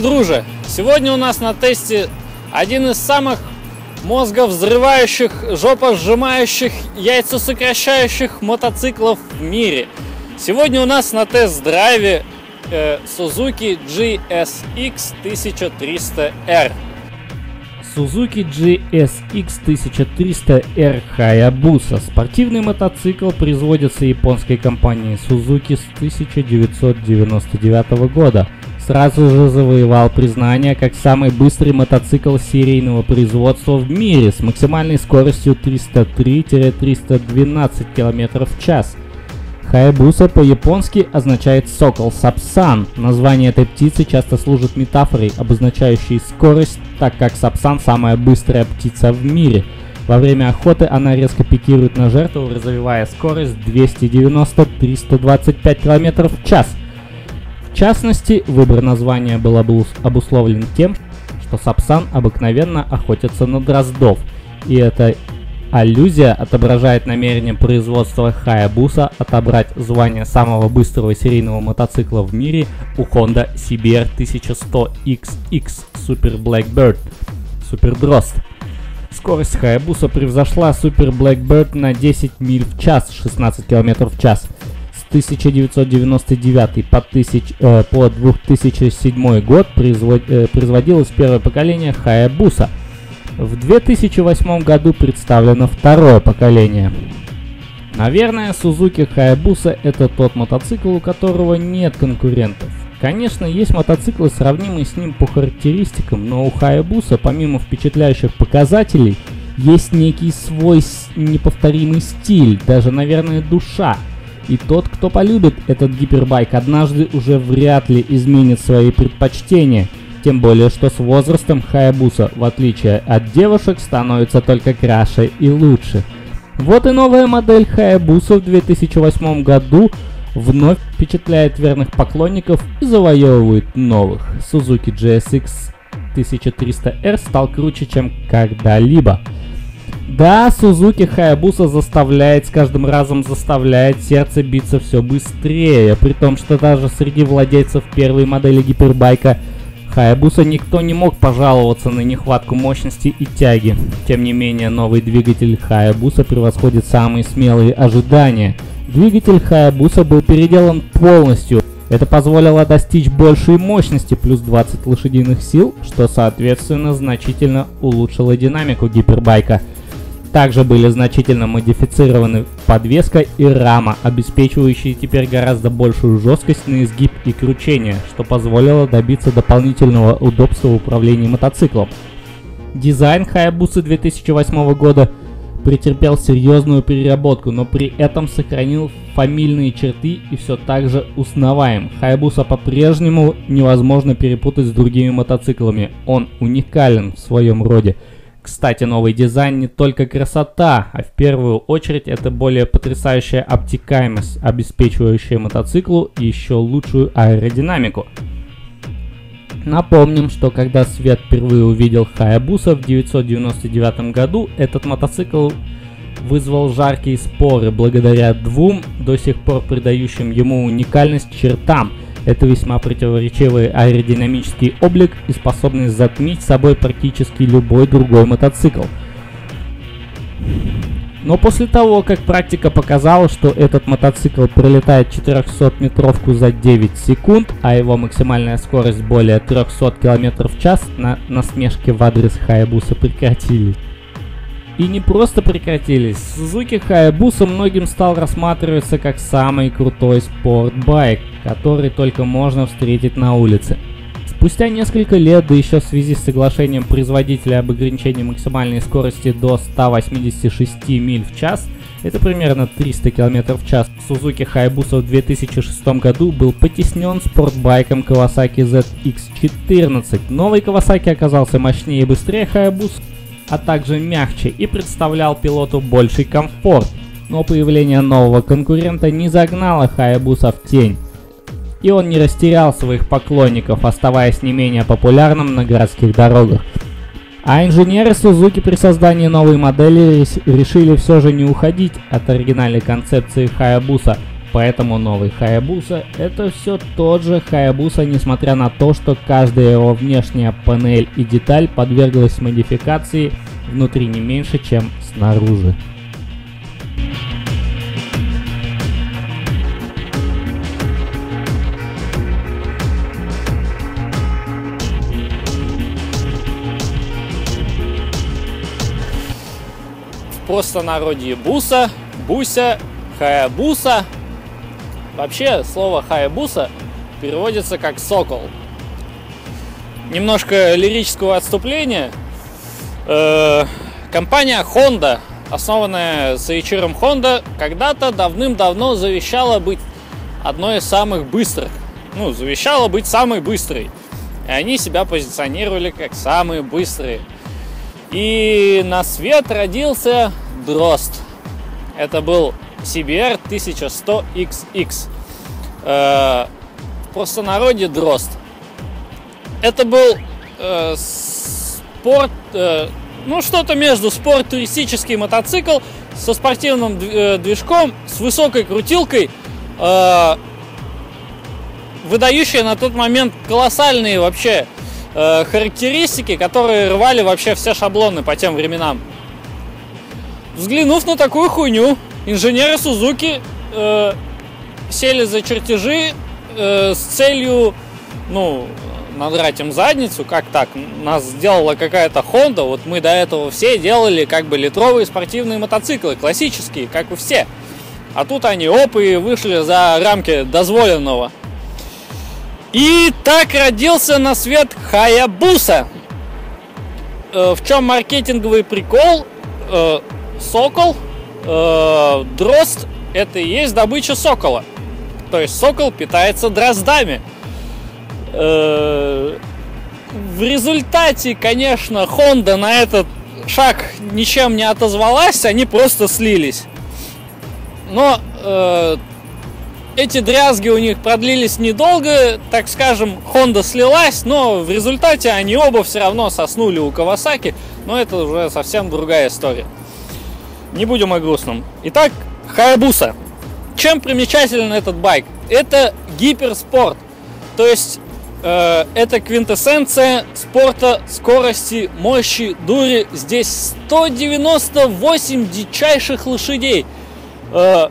Друже! Сегодня у нас на тесте один из самых мозговзрывающих, жопосжимающих, яйцесокращающих мотоциклов в мире. Сегодня у нас на тест-драйве э, Suzuki GSX 1300R. Suzuki GSX 1300R Hayabusa. Спортивный мотоцикл производится японской компанией Suzuki с 1999 года. Сразу же завоевал признание как самый быстрый мотоцикл серийного производства в мире с максимальной скоростью 303-312 км в час – Хаябуса по-японски означает «сокол сапсан». Название этой птицы часто служит метафорой, обозначающей скорость, так как сапсан – самая быстрая птица в мире. Во время охоты она резко пикирует на жертву, развивая скорость 290-325 км в час. В частности, выбор названия был обусловлен тем, что сапсан обыкновенно охотятся на дроздов, и это Аллюзия отображает намерение производства Hayabusa отобрать звание самого быстрого серийного мотоцикла в мире у Honda CBR 1100XX Super Blackbird Super Дрозд. Скорость Hayabusa превзошла Super Blackbird на 10 миль в час, 16 км в час. С 1999 по, тысяч, э, по 2007 год производ, э, производилось первое поколение Hayabusa – в 2008 году представлено второе поколение. Наверное, Suzuki Hayabusa это тот мотоцикл, у которого нет конкурентов. Конечно, есть мотоциклы, сравнимые с ним по характеристикам, но у Hayabusa, помимо впечатляющих показателей, есть некий свой неповторимый стиль, даже, наверное, душа. И тот, кто полюбит этот гипербайк, однажды уже вряд ли изменит свои предпочтения – тем более, что с возрастом Хаябуса, в отличие от девушек, становится только краше и лучше. Вот и новая модель Хаябуса в 2008 году вновь впечатляет верных поклонников и завоевывает новых. Suzuki GSX 1300R стал круче, чем когда-либо. Да, Suzuki Hayabusa заставляет, с каждым разом заставляет сердце биться все быстрее, при том, что даже среди владельцев первой модели гипербайка – Хаябуса никто не мог пожаловаться на нехватку мощности и тяги. Тем не менее, новый двигатель Хаябуса превосходит самые смелые ожидания. Двигатель Хаябуса был переделан полностью. Это позволило достичь большей мощности, плюс 20 лошадиных сил, что соответственно значительно улучшило динамику гипербайка – также были значительно модифицированы подвеска и рама, обеспечивающие теперь гораздо большую жесткость на изгиб и кручение, что позволило добиться дополнительного удобства в управлении мотоциклом. Дизайн Hayabusa 2008 года претерпел серьезную переработку, но при этом сохранил фамильные черты и все так же узнаваем. Hayabusa по-прежнему невозможно перепутать с другими мотоциклами, он уникален в своем роде – кстати, новый дизайн не только красота, а в первую очередь это более потрясающая обтекаемость, обеспечивающая мотоциклу еще лучшую аэродинамику. Напомним, что когда Свет впервые увидел Hayabusa в 1999 году, этот мотоцикл вызвал жаркие споры благодаря двум до сих пор придающим ему уникальность чертам – это весьма противоречивый аэродинамический облик и способность затмить собой практически любой другой мотоцикл. Но после того, как практика показала, что этот мотоцикл пролетает 400-метровку за 9 секунд, а его максимальная скорость более 300 км в час, на насмешки в адрес Hayabusa прекратились. И не просто прекратились. Suzuki Hayabusa многим стал рассматриваться как самый крутой спортбайк, который только можно встретить на улице. Спустя несколько лет, да еще в связи с соглашением производителя об ограничении максимальной скорости до 186 миль в час, это примерно 300 км в час, Suzuki Hayabusa в 2006 году был потеснен спортбайком Kawasaki ZX14. Новый Kawasaki оказался мощнее и быстрее Hayabusa, а также мягче и представлял пилоту больший комфорт. Но появление нового конкурента не загнало Хаябуса в тень. И он не растерял своих поклонников, оставаясь не менее популярным на городских дорогах. А инженеры Suzuki при создании новой модели решили все же не уходить от оригинальной концепции Hayabusa, Поэтому новый Hayabusa это все тот же Hayabusa, несмотря на то, что каждая его внешняя панель и деталь подверглась модификации внутри не меньше, чем снаружи. Простонародье буса, буся, хаябуса. Вообще слово хаябуса переводится как сокол. Немножко лирического отступления. Э, компания Honda, основанная Соичиром Honda, когда-то давным-давно завещала быть одной из самых быстрых. Ну, завещала быть самой быстрой. И они себя позиционировали как самые быстрые. И на свет родился Дрозд. Это был CBR 1100XX. Э, в простонародье Дрозд. Это был э, спорт, э, ну что-то между спорт туристический мотоцикл со спортивным э, движком, с высокой крутилкой, э, выдающая на тот момент колоссальные вообще э, характеристики, которые рвали вообще все шаблоны по тем временам. Взглянув на такую хуйню, инженеры Сузуки э, сели за чертежи э, с целью, ну, надрать им задницу, как так, нас сделала какая-то Honda, вот мы до этого все делали как бы литровые спортивные мотоциклы, классические, как и все. А тут они оп и вышли за рамки дозволенного. И так родился на свет Хаябуса. Э, в чем маркетинговый прикол? Э, сокол, э, дрозд – это и есть добыча сокола. То есть сокол питается дроздами. В результате, конечно, Honda на этот шаг ничем не отозвалась, они просто слились. Но эти дрязги у них продлились недолго, так скажем, Honda слилась, но в результате они оба все равно соснули у Кавасаки, но это уже совсем другая история. Не будем о грустном. Итак, Хаябуса. Чем примечателен этот байк? Это гиперспорт. То есть э, это квинтэссенция спорта, скорости, мощи, дури. Здесь 198 дичайших лошадей. Э,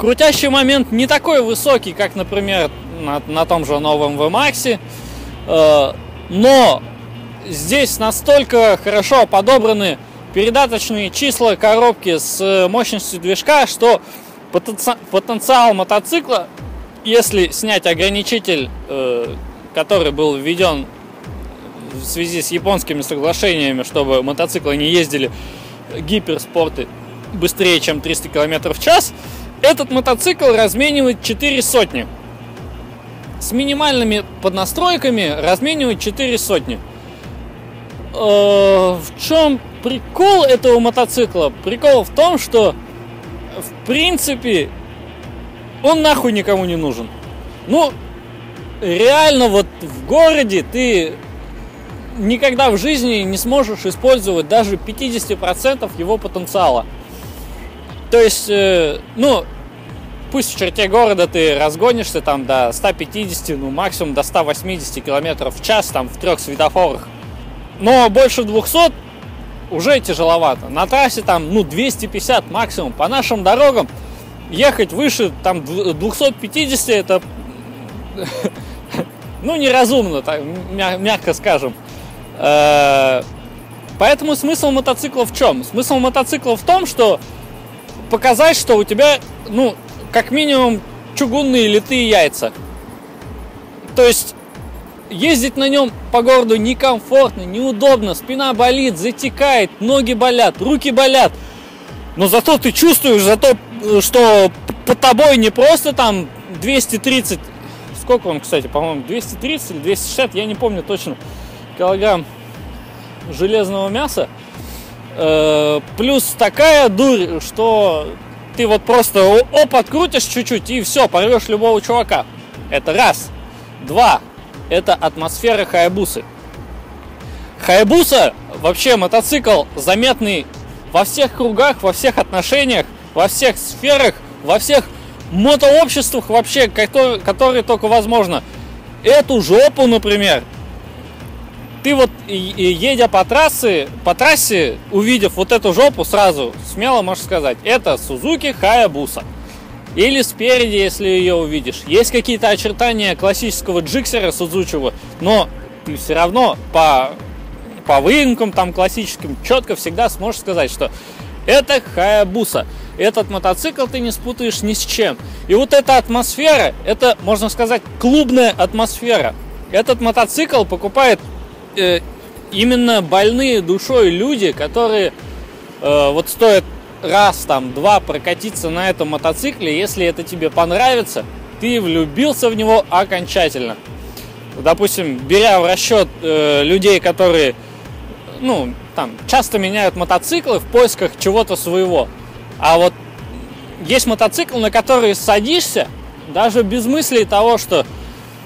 Крутящий момент не такой высокий, как, например, на, на том же новом VMAX, э, но здесь настолько хорошо подобраны передаточные числа коробки с мощностью движка, что потенци потенциал мотоцикла, если снять ограничитель, э, который был введен в связи с японскими соглашениями, чтобы мотоциклы не ездили гиперспорты быстрее, чем 300 км в час, этот мотоцикл разменивает 4 сотни. С минимальными поднастройками разменивает 4 сотни. Э, в чем прикол этого мотоцикла? Прикол в том, что в принципе он нахуй никому не нужен. Ну, реально вот в городе ты никогда в жизни не сможешь использовать даже 50% его потенциала. То есть, э, ну, пусть в черте города ты разгонишься там до 150, ну, максимум до 180 километров в час, там, в трех светофорах. Но больше 200 уже тяжеловато. На трассе там, ну, 250 максимум. По нашим дорогам ехать выше, там, 250 это, ну, неразумно, так, мягко скажем. Э, поэтому смысл мотоцикла в чем? Смысл мотоцикла в том, что показать, что у тебя, ну, как минимум, чугунные литые яйца. То есть ездить на нем по городу некомфортно, неудобно, спина болит, затекает, ноги болят, руки болят. Но зато ты чувствуешь, зато, что под тобой не просто там 230, сколько он, кстати, по-моему, 230 или 260, я не помню точно, килограмм железного мяса, Э, плюс такая дурь, что ты вот просто оп, открутишь чуть-чуть и все, порвешь любого чувака. Это раз. Два. Это атмосфера Хаябусы. Хаябуса вообще мотоцикл заметный во всех кругах, во всех отношениях, во всех сферах, во всех мотообществах вообще, которые, которые только возможно. Эту жопу, например, ты вот едя по трассе, по трассе, увидев вот эту жопу, сразу смело можешь сказать, это Сузуки Хаябуса. Или спереди, если ее увидишь. Есть какие-то очертания классического джиксера Сузучева, но все равно по, по выемкам там классическим четко всегда сможешь сказать, что это Хаябуса. Этот мотоцикл ты не спутаешь ни с чем. И вот эта атмосфера, это, можно сказать, клубная атмосфера. Этот мотоцикл покупает э, именно больные душой люди, которые э, вот стоят раз там два прокатиться на этом мотоцикле, если это тебе понравится, ты влюбился в него окончательно. Допустим, беря в расчет э, людей, которые ну, там, часто меняют мотоциклы в поисках чего-то своего. А вот есть мотоцикл, на который садишься, даже без мысли того, что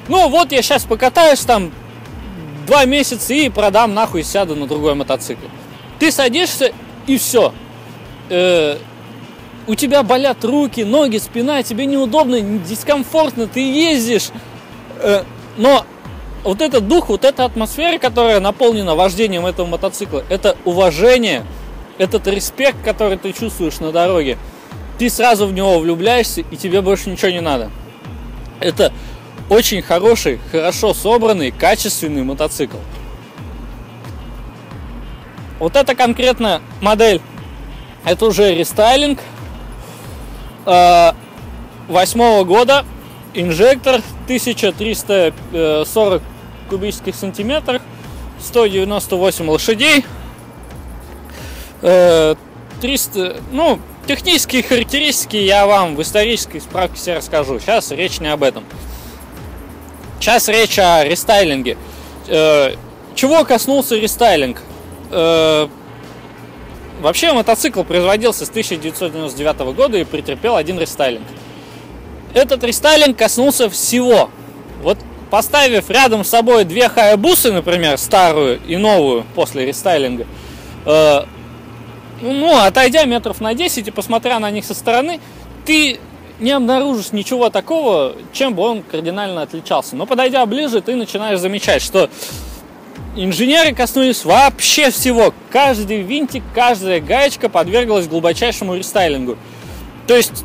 ну вот я сейчас покатаюсь там два месяца и продам нахуй сяду на другой мотоцикл. Ты садишься и все. Э, у тебя болят руки, ноги, спина, тебе неудобно, дискомфортно, ты ездишь. Э, но вот этот дух, вот эта атмосфера, которая наполнена вождением этого мотоцикла, это уважение, этот респект, который ты чувствуешь на дороге, ты сразу в него влюбляешься, и тебе больше ничего не надо. Это очень хороший, хорошо собранный, качественный мотоцикл. Вот это конкретно модель. Это уже рестайлинг. Э, восьмого года. Инжектор 1340 кубических сантиметров. 198 лошадей. 300, э, ну, технические характеристики я вам в исторической справке все расскажу. Сейчас речь не об этом. Сейчас речь о рестайлинге. Э, чего коснулся рестайлинг? Вообще мотоцикл производился с 1999 года и претерпел один рестайлинг. Этот рестайлинг коснулся всего. Вот поставив рядом с собой две Хаябусы, например, старую и новую после рестайлинга, э, ну, отойдя метров на 10 и посмотря на них со стороны, ты не обнаружишь ничего такого, чем бы он кардинально отличался. Но подойдя ближе, ты начинаешь замечать, что инженеры коснулись вообще всего. Каждый винтик, каждая гаечка подверглась глубочайшему рестайлингу. То есть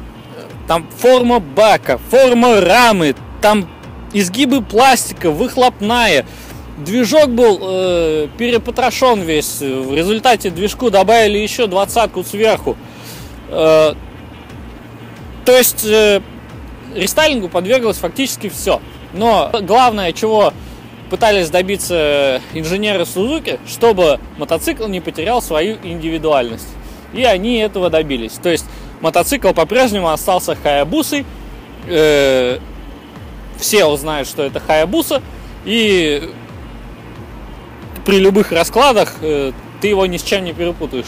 там форма бака, форма рамы, там изгибы пластика, выхлопная. Движок был э, перепотрошен весь. В результате движку добавили еще двадцатку сверху. Э, то есть э, рестайлингу подверглось фактически все. Но главное, чего пытались добиться инженеры Сузуки, чтобы мотоцикл не потерял свою индивидуальность. И они этого добились. То есть мотоцикл по-прежнему остался Хаябусой. Э, все узнают, что это Хаябуса. И при любых раскладах э, ты его ни с чем не перепутаешь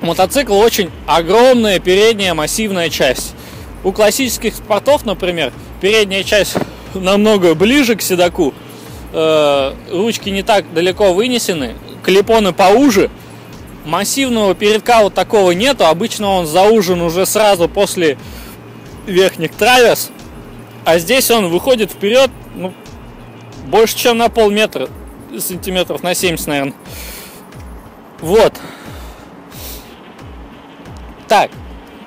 мотоцикл очень огромная передняя массивная часть. У классических спортов, например, передняя часть намного ближе к седаку, э, ручки не так далеко вынесены, клепоны поуже, массивного передка вот такого нету, обычно он заужен уже сразу после верхних траверс, а здесь он выходит вперед ну, больше, чем на полметра, сантиметров на 70, наверное. Вот. Так,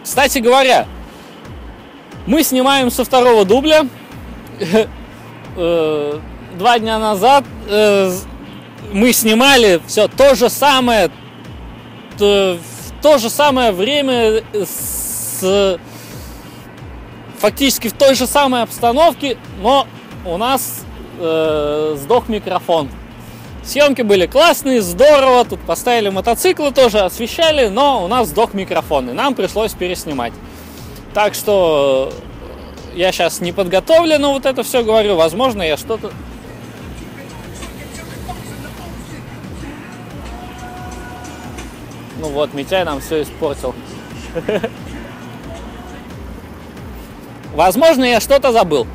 кстати говоря, мы снимаем со второго дубля. Два дня назад э, мы снимали все то же самое, в то же самое время с фактически в той же самой обстановке, но у нас э, сдох микрофон. Съемки были классные, здорово, тут поставили мотоциклы тоже, освещали, но у нас сдох микрофон, и нам пришлось переснимать. Так что я сейчас не подготовлен, но вот это все говорю, возможно, я что-то... Ну вот, Митяй нам все испортил. Возможно, я что-то забыл.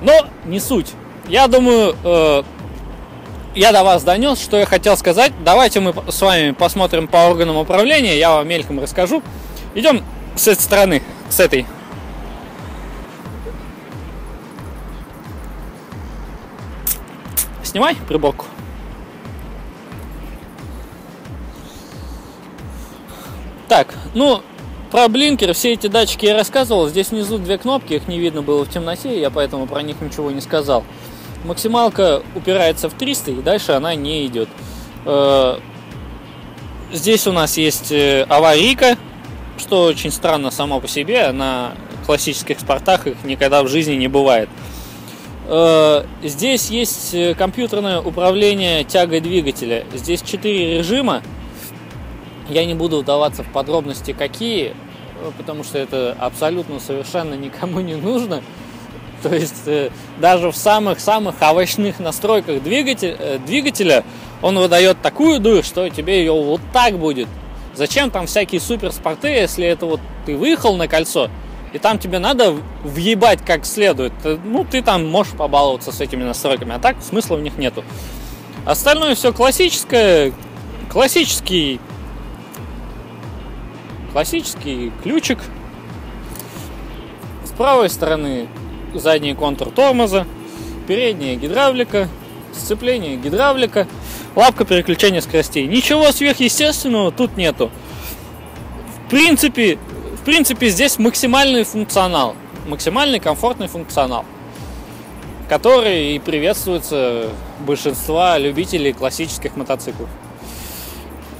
Но не суть. Я думаю, э, я до вас донес, что я хотел сказать. Давайте мы с вами посмотрим по органам управления. Я вам мельком расскажу. Идем с этой стороны, с этой. Снимай приборку. Так, ну, про блинкер, все эти датчики я рассказывал. Здесь внизу две кнопки, их не видно было в темноте, я поэтому про них ничего не сказал. Максималка упирается в 300, и дальше она не идет. Э, здесь у нас есть э, аварийка, что очень странно само по себе. На классических спортах их никогда в жизни не бывает. Э, здесь есть компьютерное управление тягой двигателя. Здесь 4 режима. Я не буду вдаваться в подробности, какие, потому что это абсолютно совершенно никому не нужно. То есть э, даже в самых-самых овощных настройках двигателя, э, двигателя он выдает такую дурь, что тебе ее вот так будет. Зачем там всякие суперспорты, если это вот ты выехал на кольцо, и там тебе надо въебать как следует. Э, ну, ты там можешь побаловаться с этими настройками, а так смысла в них нету. Остальное все классическое, классический классический ключик. С правой стороны задний контур тормоза, передняя гидравлика, сцепление гидравлика, лапка переключения скоростей. Ничего сверхъестественного тут нету. В принципе, в принципе здесь максимальный функционал, максимальный комфортный функционал, который и приветствуется большинства любителей классических мотоциклов.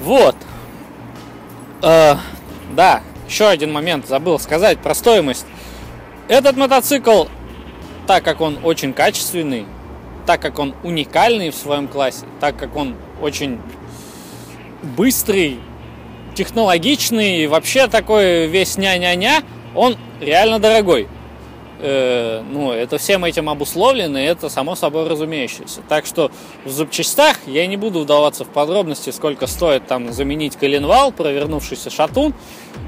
Вот. Да, еще один момент забыл сказать про стоимость. Этот мотоцикл, так как он очень качественный, так как он уникальный в своем классе, так как он очень быстрый, технологичный, вообще такой весь ня-ня-ня, он реально дорогой. Э, ну, это всем этим обусловлено, и это само собой разумеющееся. Так что в запчастях я не буду вдаваться в подробности, сколько стоит там заменить коленвал, провернувшийся шатун.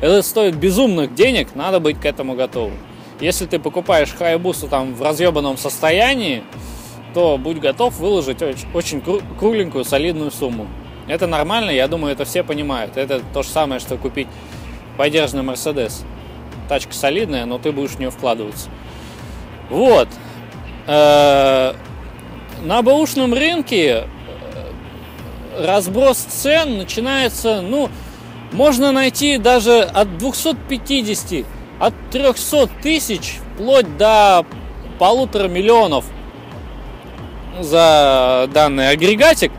Это стоит безумных денег, надо быть к этому готовым. Если ты покупаешь хайбусу там в разъебанном состоянии, то будь готов выложить очень, очень кругленькую, солидную сумму. Это нормально, я думаю, это все понимают. Это то же самое, что купить подержанный Мерседес. Тачка солидная, но ты будешь в нее вкладываться. Вот. Э, на бэушном рынке э, разброс цен начинается, ну, можно найти даже от 250, от 300 тысяч, вплоть до полутора миллионов за данный агрегатик.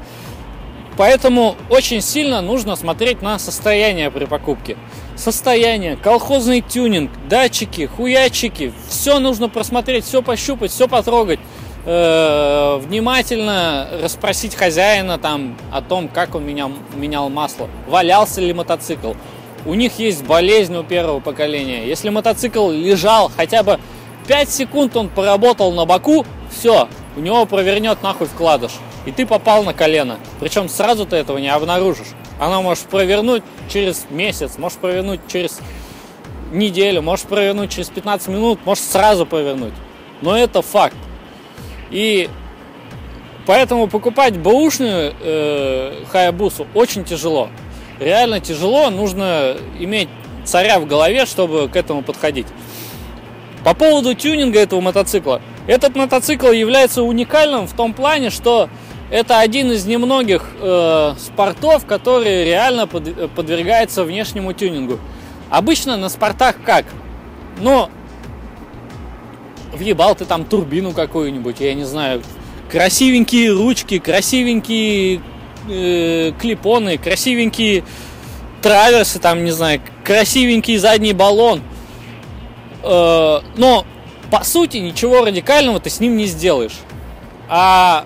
Поэтому очень сильно нужно смотреть на состояние при покупке состояние, колхозный тюнинг, датчики, хуячики, все нужно просмотреть, все пощупать, все потрогать, э, внимательно расспросить хозяина там о том, как он менял, менял масло, валялся ли мотоцикл. У них есть болезнь у первого поколения. Если мотоцикл лежал хотя бы 5 секунд, он поработал на боку, все, у него провернет нахуй вкладыш. И ты попал на колено. Причем сразу ты этого не обнаружишь. Она может провернуть через месяц, может провернуть через неделю, может провернуть через 15 минут, может сразу провернуть. Но это факт. И поэтому покупать бэушную э, очень тяжело. Реально тяжело, нужно иметь царя в голове, чтобы к этому подходить. По поводу тюнинга этого мотоцикла. Этот мотоцикл является уникальным в том плане, что это один из немногих э, спортов, который реально под, подвергается внешнему тюнингу. Обычно на спортах как? Ну, въебал ты там турбину какую-нибудь, я не знаю, красивенькие ручки, красивенькие э, клипоны, красивенькие траверсы, там, не знаю, красивенький задний баллон. Э, но, по сути, ничего радикального ты с ним не сделаешь. А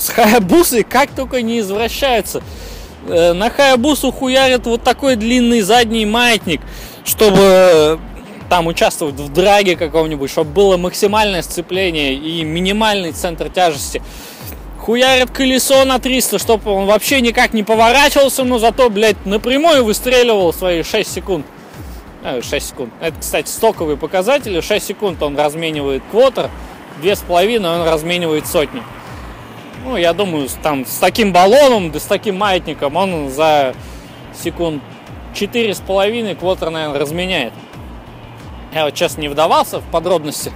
с Хаябусой как только не извращаются. Э, на Хаябусу хуярят вот такой длинный задний маятник, чтобы э, там участвовать в драге каком-нибудь, чтобы было максимальное сцепление и минимальный центр тяжести. Хуярят колесо на 300, чтобы он вообще никак не поворачивался, но зато, блядь, напрямую выстреливал свои 6 секунд. 6 э, секунд. Это, кстати, стоковые показатели. 6 секунд он разменивает квотер, 2,5 он разменивает сотни. Ну, я думаю, там с таким баллоном, да с таким маятником он за секунд четыре с половиной квотер, наверное, разменяет. Я вот сейчас не вдавался в подробности.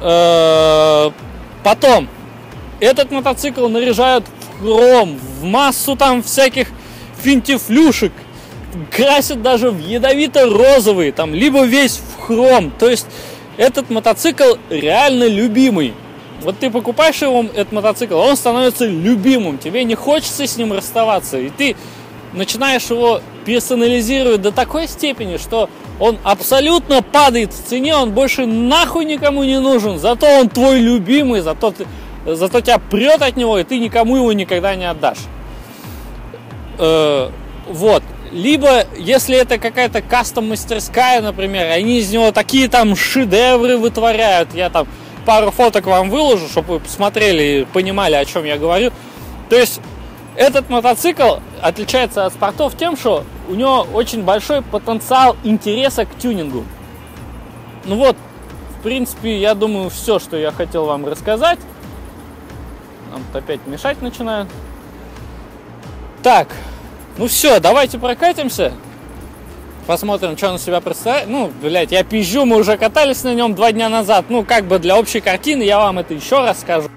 Э, потом, этот мотоцикл наряжают в хром, в массу там всяких финтифлюшек, красят даже в ядовито-розовый, там, либо весь в хром. То есть этот мотоцикл реально любимый. Вот ты покупаешь его, этот мотоцикл, он становится любимым, тебе не хочется с ним расставаться, и ты начинаешь его персонализировать до такой степени, что он абсолютно падает в цене, он больше нахуй никому не нужен, зато он твой любимый, зато, ты, зато тебя прет от него, и ты никому его никогда не отдашь. Э, вот. Либо, если это какая-то кастом-мастерская, например, они из него такие там шедевры вытворяют, я там пару фоток вам выложу, чтобы вы посмотрели и понимали, о чем я говорю. То есть этот мотоцикл отличается от спортов тем, что у него очень большой потенциал интереса к тюнингу. Ну вот, в принципе, я думаю, все, что я хотел вам рассказать. Нам опять мешать начинают. Так, ну все, давайте прокатимся. Посмотрим, что он себя представляет. Ну, блядь, я пизжу, мы уже катались на нем два дня назад. Ну, как бы для общей картины я вам это еще раз скажу.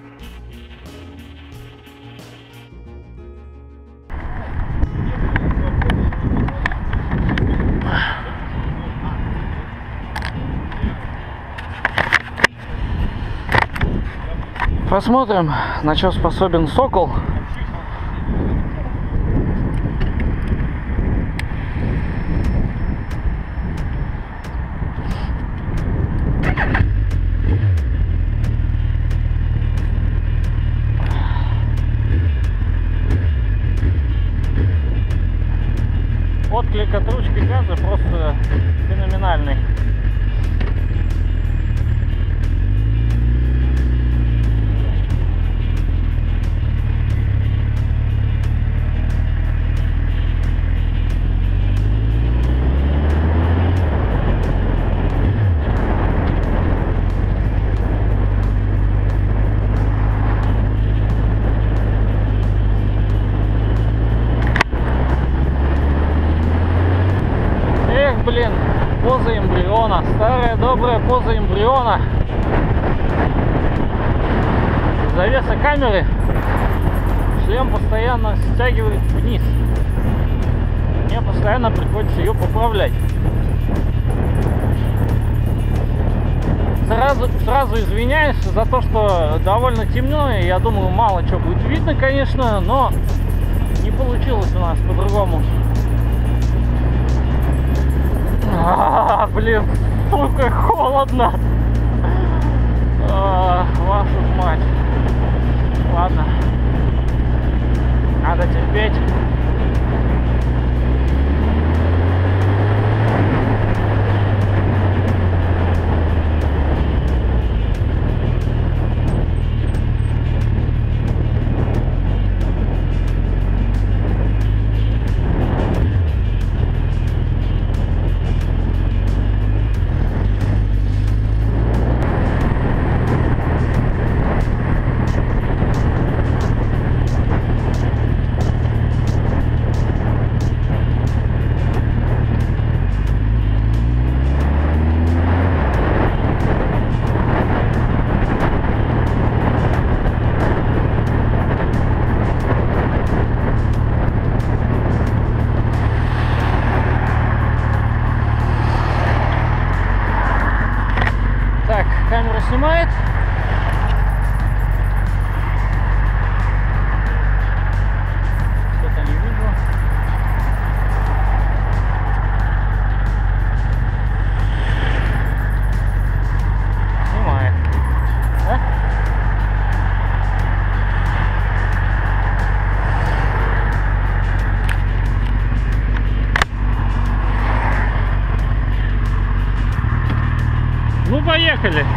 Посмотрим, на что способен сокол. Темно, и я думаю, мало что будет видно, конечно, но не получилось у нас по-другому. А, блин, сука, холодно. А, вашу мать. Ладно. Надо терпеть. Ну,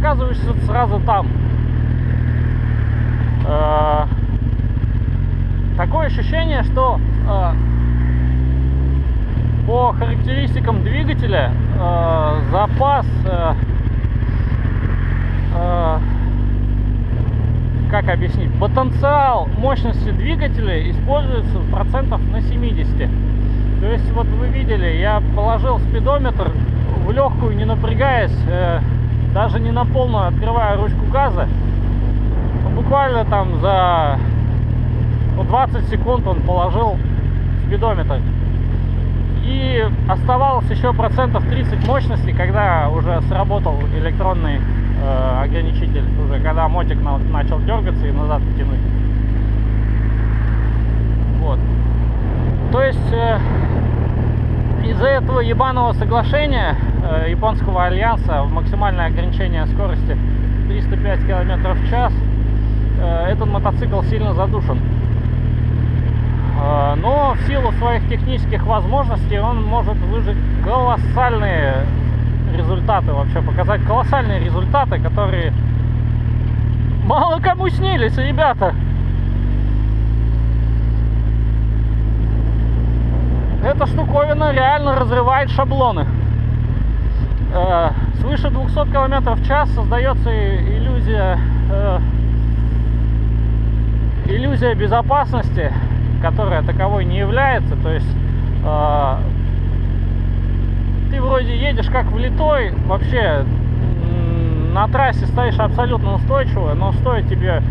оказываешься сразу там. Э, такое ощущение, что э, по характеристикам двигателя э, запас как объяснить, потенциал мощности двигателя используется процентов на 70. То есть вот вы видели, я положил спидометр в легкую, не напрягаясь, даже не на полную открывая ручку газа. Ну, буквально там за ну, 20 секунд он положил спидометр. И оставалось еще процентов 30 мощности, когда уже сработал электронный э, ограничитель уже, когда мотик на, начал дергаться и назад тянуть. Вот. То есть э, из-за этого ебаного соглашения японского альянса в максимальное ограничение скорости 305 км в час э, этот мотоцикл сильно задушен. Э, но в силу своих технических возможностей он может выжить колоссальные результаты вообще, показать колоссальные результаты, которые мало кому снились, ребята. Эта штуковина реально разрывает шаблоны. Э, свыше 200 км в час создается иллюзия э, иллюзия безопасности, которая таковой не является. То есть э, ты вроде едешь как влитой, вообще на трассе стоишь абсолютно устойчиво, но стоит тебе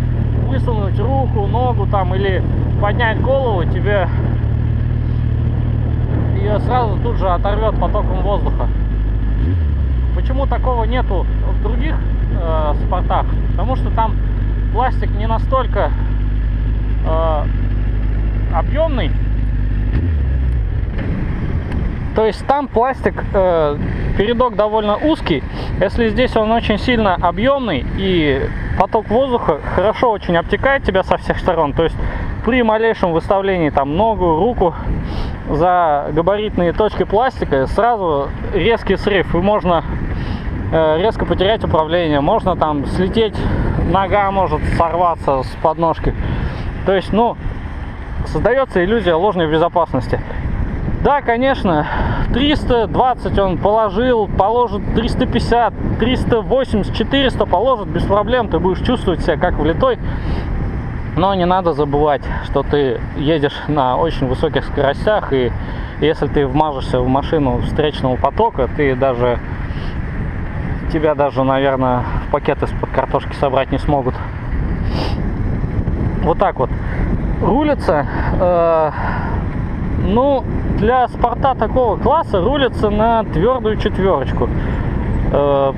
высунуть руку, ногу там или поднять голову, тебе ее сразу тут же оторвет потоком воздуха. Почему такого нету в других э, спортах? Потому что там пластик не настолько э, объемный, то есть там пластик, э, передок довольно узкий. Если здесь он очень сильно объемный и поток воздуха хорошо очень обтекает тебя со всех сторон, то есть при малейшем выставлении там ногу, руку за габаритные точки пластика сразу резкий срыв и можно резко потерять управление, можно там слететь, нога может сорваться с подножки. То есть, ну, создается иллюзия ложной безопасности. Да, конечно, 320 он положил, положит 350, 380, 400 положит без проблем, ты будешь чувствовать себя как влитой. Но не надо забывать, что ты едешь на очень высоких скоростях, и если ты вмажешься в машину встречного потока, ты даже тебя даже, наверное, в пакет из-под картошки собрать не смогут. Вот так вот. Рулится, э, ну, для спорта такого класса рулится на твердую четверочку. Э,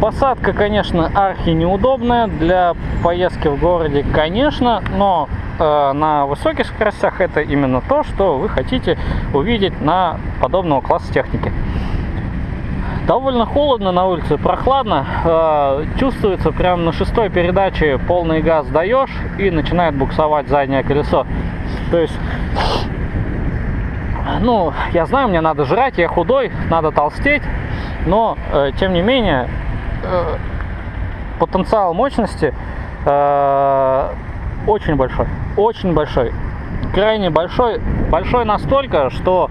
посадка, конечно, архи неудобная. Для поездки в городе, конечно, но э, на высоких скоростях это именно то, что вы хотите увидеть на подобного класса техники. Довольно холодно на улице, прохладно. Э, чувствуется прямо на шестой передаче полный газ даешь и начинает буксовать заднее колесо. То есть ну, я знаю, мне надо жрать, я худой, надо толстеть, но, э, тем не менее, э, потенциал мощности э, очень большой, очень большой, крайне большой, большой настолько, что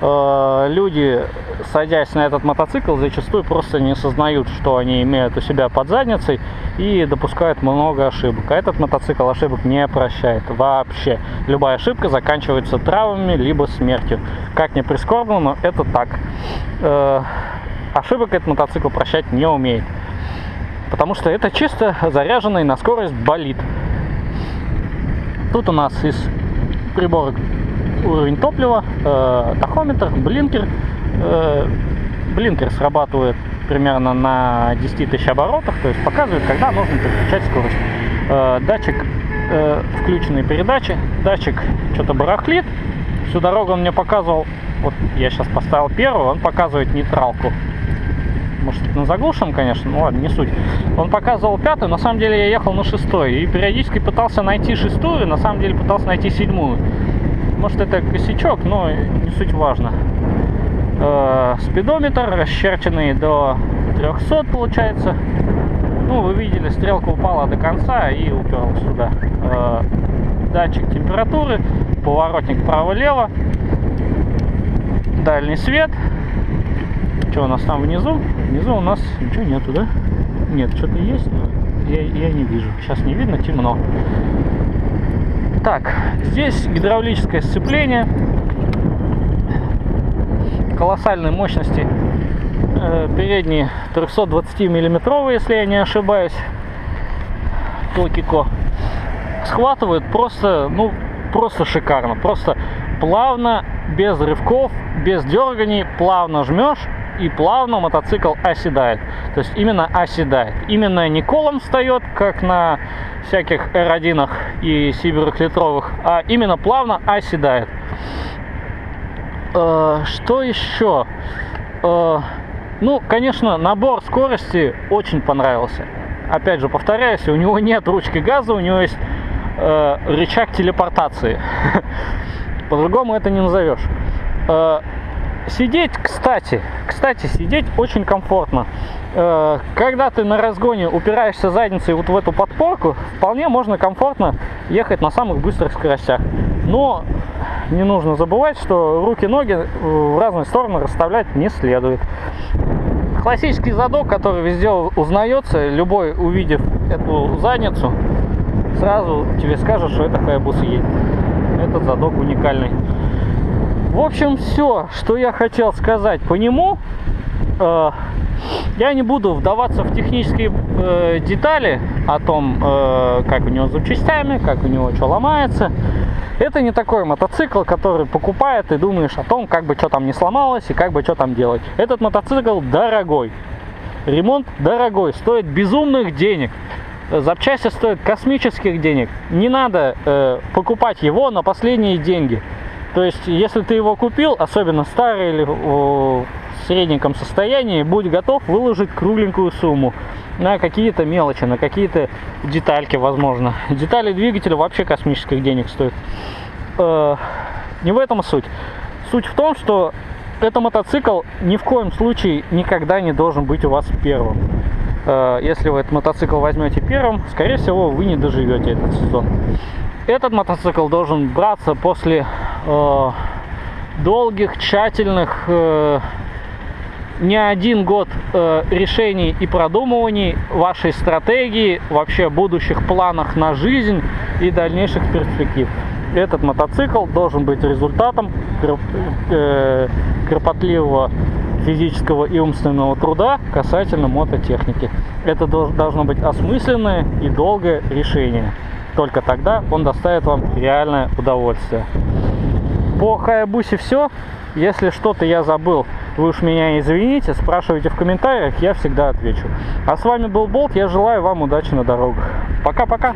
люди, садясь на этот мотоцикл, зачастую просто не осознают, что они имеют у себя под задницей и допускают много ошибок. А этот мотоцикл ошибок не прощает вообще. Любая ошибка заканчивается травмами либо смертью. Как ни прискорбно, но это так. Э, ошибок этот мотоцикл прощать не умеет. Потому что это чисто заряженный на скорость болит. Тут у нас из приборок уровень топлива, э, тахометр, блинкер, Э, блинкер срабатывает примерно на 10 тысяч оборотах, то есть показывает, когда нужно переключать скорость. Э, датчик э, включенной передачи, датчик что-то барахлит. Всю дорогу он мне показывал, вот я сейчас поставил первую, он показывает нейтралку. Может, на заглушенном, конечно, ну ладно, не суть. Он показывал пятую, на самом деле я ехал на шестой. И периодически пытался найти шестую, на самом деле пытался найти седьмую. Может, это косячок, но не суть важно. Э, спидометр расчерченный до 300 получается. Ну, вы видели, стрелка упала до конца и уперлась сюда. Э, датчик температуры, поворотник право-лево, дальний свет. Что у нас там внизу? Внизу у нас ничего нету, да? Нет, что-то есть, но я, я не вижу. Сейчас не видно, темно. Так, здесь гидравлическое сцепление колоссальной мощности. Э, передние 320 миллиметровые, если я не ошибаюсь. Токико. Схватывает просто, ну, просто шикарно. Просто плавно, без рывков, без дерганий, плавно жмешь и плавно мотоцикл оседает. То есть именно оседает. Именно не колом встает, как на всяких R1 и сибирах литровых, а именно плавно оседает. Э, что еще? Э, ну, конечно, набор скорости очень понравился. Опять же, повторяюсь, у него нет ручки газа, у него есть э, рычаг телепортации. По-другому это не назовешь. Э, сидеть, кстати, кстати, сидеть очень комфортно. Э, когда ты на разгоне упираешься задницей вот в эту подпорку, вполне можно комфортно ехать на самых быстрых скоростях. Но не нужно забывать, что руки-ноги в разные стороны расставлять не следует. Классический задок, который везде узнается, любой увидев эту задницу, сразу тебе скажет, что это Hayabusa едет. Этот задок уникальный. В общем, все, что я хотел сказать по нему. Э, я не буду вдаваться в технические э, детали о том, э, как у него с запчастями, как у него что ломается. Это не такой мотоцикл, который покупает и думаешь о том, как бы что там не сломалось и как бы что там делать. Этот мотоцикл дорогой. Ремонт дорогой, стоит безумных денег. Запчасти стоят космических денег. Не надо э, покупать его на последние деньги. То есть, если ты его купил, особенно старый или в средненьком состоянии, будь готов выложить кругленькую сумму на какие-то мелочи, на какие-то детальки, возможно. Детали двигателя вообще космических денег стоят. Э, не в этом суть. Суть в том, что это мотоцикл ни в коем случае никогда не должен быть у вас первым. Э, если вы этот мотоцикл возьмете первым, скорее всего, вы не доживете этот сезон. Этот мотоцикл должен браться после э, долгих, тщательных э, не один год э, решений и продумываний вашей стратегии, вообще будущих планах на жизнь и дальнейших перспектив. Этот мотоцикл должен быть результатом э, кропотливого физического и умственного труда касательно мототехники. Это должно быть осмысленное и долгое решение. Только тогда он доставит вам реальное удовольствие. По Хаябусе все. Если что-то я забыл, вы уж меня извините, спрашивайте в комментариях, я всегда отвечу. А с вами был Болт, я желаю вам удачи на дорогах. Пока-пока!